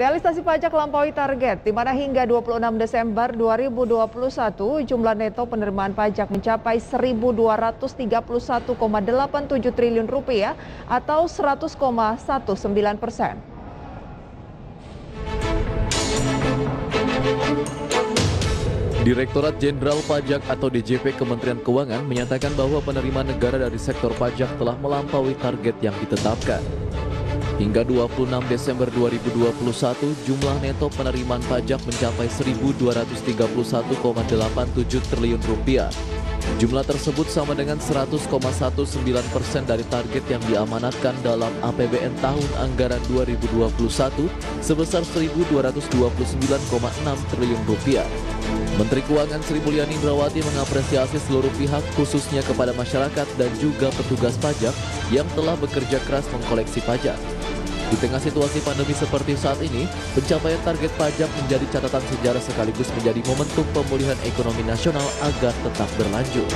Realisasi pajak lampaui target, di mana hingga 26 Desember 2021 jumlah neto penerimaan pajak mencapai 1.231,87 triliun rupiah atau 100,19 persen. Direktorat Jenderal Pajak atau DJP Kementerian Keuangan menyatakan bahwa penerimaan negara dari sektor pajak telah melampaui target yang ditetapkan. Hingga 26 Desember 2021, jumlah neto penerimaan pajak mencapai 1.231,87 triliun rupiah. Jumlah tersebut sama dengan 100,19 persen dari target yang diamanatkan dalam APBN tahun anggaran 2021 sebesar 1.229,6 triliun rupiah. Menteri Keuangan Sri Mulyani Indrawati mengapresiasi seluruh pihak khususnya kepada masyarakat dan juga petugas pajak yang telah bekerja keras mengkoleksi pajak. Di tengah situasi pandemi seperti saat ini, pencapaian target pajak menjadi catatan sejarah sekaligus menjadi momentum pemulihan ekonomi nasional agar tetap berlanjut.